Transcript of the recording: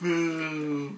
ブー